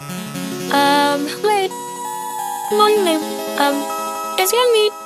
Um, wait. Morning, name. Um, it's gonna.